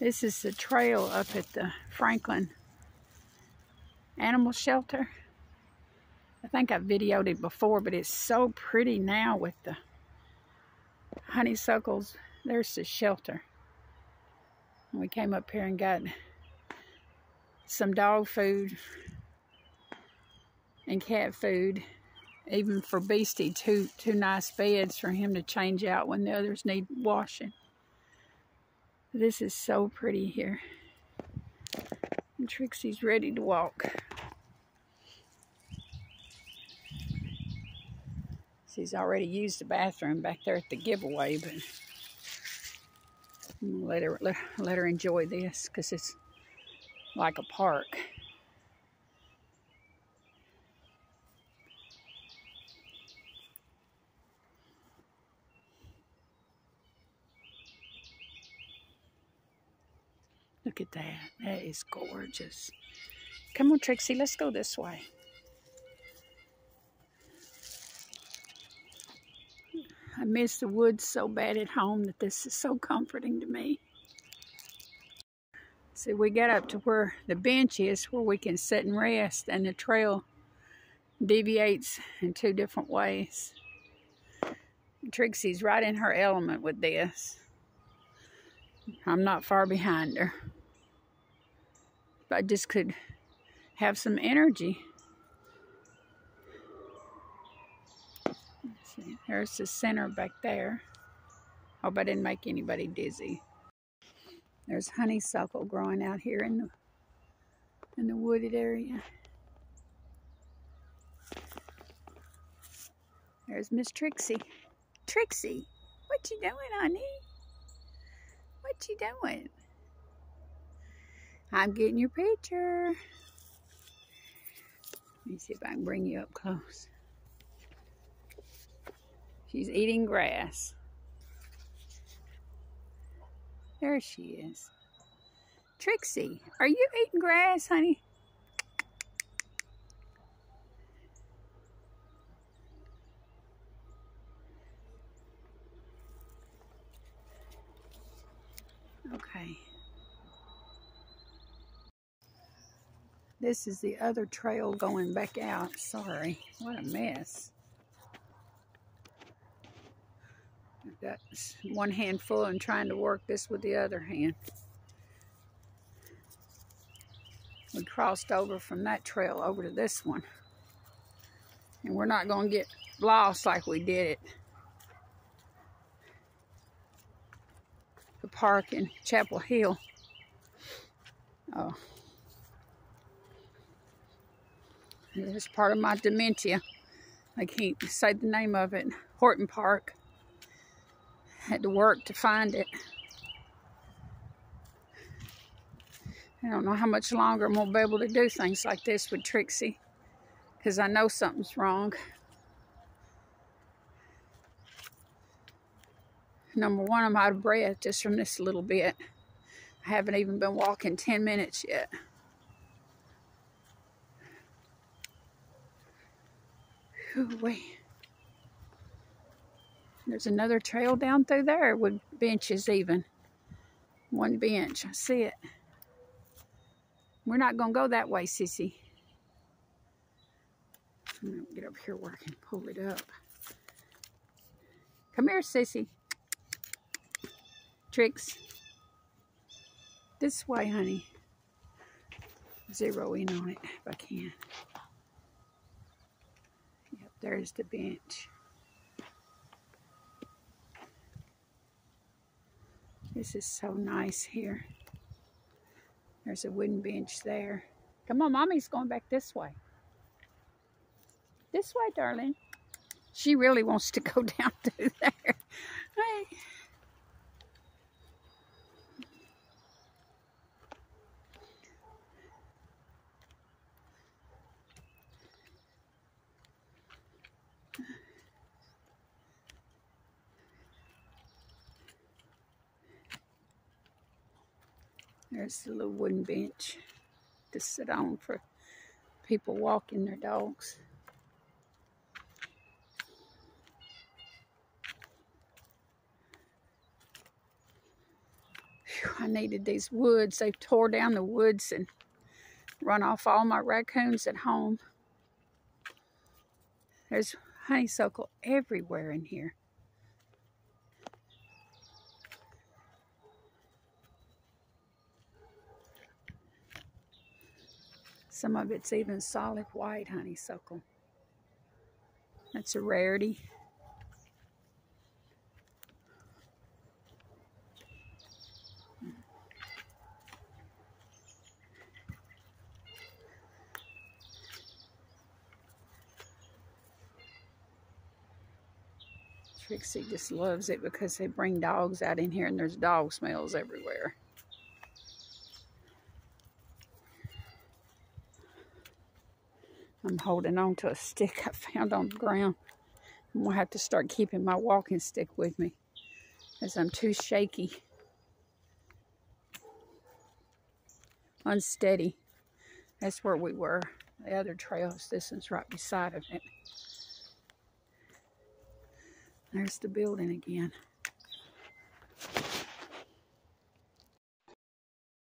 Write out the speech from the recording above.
This is the trail up at the Franklin Animal Shelter. I think I videoed it before, but it's so pretty now with the honeysuckles. There's the shelter. We came up here and got some dog food and cat food. Even for Beastie, two, two nice beds for him to change out when the others need washing. This is so pretty here. And Trixie's ready to walk. She's already used the bathroom back there at the giveaway, but let her let, let her enjoy this because it's like a park. Look at that. That is gorgeous. Come on, Trixie, let's go this way. I miss the woods so bad at home that this is so comforting to me. See, we got up to where the bench is where we can sit and rest and the trail deviates in two different ways. Trixie's right in her element with this. I'm not far behind her. I just could have some energy. See, there's the center back there. Hope I didn't make anybody dizzy. There's honeysuckle growing out here in the in the wooded area. There's Miss Trixie. Trixie, what you doing, honey? What you doing? I'm getting your picture. Let me see if I can bring you up close. She's eating grass. There she is. Trixie, are you eating grass, honey? This is the other trail going back out. Sorry. What a mess. I've got one hand full and trying to work this with the other hand. We crossed over from that trail over to this one. And we're not going to get lost like we did it. The park in Chapel Hill. Oh. It's part of my dementia. I can't say the name of it. Horton Park. Had to work to find it. I don't know how much longer I'm going to be able to do things like this with Trixie. Because I know something's wrong. Number one, I'm out of breath just from this little bit. I haven't even been walking 10 minutes yet. Wait. There's another trail down through there with benches even. One bench. I see it. We're not going to go that way, Sissy. I'm going to get up here where I can pull it up. Come here, Sissy. Tricks. This way, honey. Zero in on it if I can. There's the bench. This is so nice here. There's a wooden bench there. Come on, Mommy's going back this way. This way, darling. She really wants to go down through there. Hey. There's the little wooden bench to sit on for people walking their dogs. I needed these woods. They tore down the woods and run off all my raccoons at home. There's honeysuckle everywhere in here. Some of it's even solid white honeysuckle. That's a rarity. Trixie just loves it because they bring dogs out in here and there's dog smells everywhere. I'm holding on to a stick I found on the ground. I'm going to have to start keeping my walking stick with me as I'm too shaky. Unsteady. That's where we were. The other trails, this one's right beside of it. There's the building again.